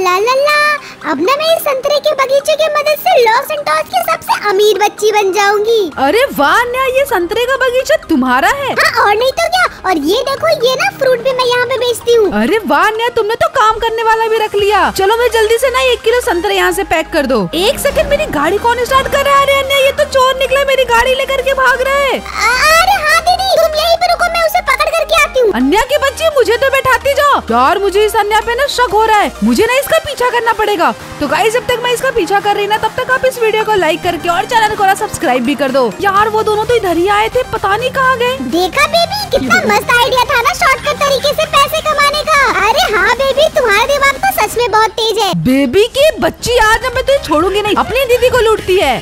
ला ला ला। अब ना मैं इस संतरे के बगीचे की मदद से लॉस एंटोस की सबसे अमीर बच्ची बन जाऊँगी। अरे वाह अन्या ये संतरे का बगीचा तुम्हारा है। हाँ और नहीं तो क्या? और ये देखो ये ना फ्रूट भी मैं यहाँ पे बेचती हूँ। अरे वाह अन्या तुमने तो काम करने वाला भी रख लिया। चलो मैं जल्दी से ना एक किलो संतरे यहाँ से पैक कर दो। एक सेकंड मेरी गाड़ी कौन स्टार्ट कर रहा है? ये तो चोर निकला मेरी गाड़ी लेकर के भाग रहा है। अन्या की बच्ची मुझे तो बैठाती जाओ। यार मुझे इस अन्या पे ना शक हो रहा है। मुझे ना इसका पीछा करना पड़ेगा। तो गाइस जब तक मैं इसका पीछा कर रही ना तब तक आप इस वीडियो को लाइक करके और चैनल को ना सब्सक्राइब भी कर दो। यार वो दोनों तो इधर ही आए थे पता नहीं कहाँ गए। देखा बेबी कितना मस्त आइडिया था ना शॉर्टकट तरीके से पैसे कमाने का। अरे हाँ बेबी तुम्हारा दिमाग तो सच में बहुत तेज है। बेबी की बच्ची आज मैं तुझे छोड़ूँगी नहीं। अपनी दीदी को लूटती है।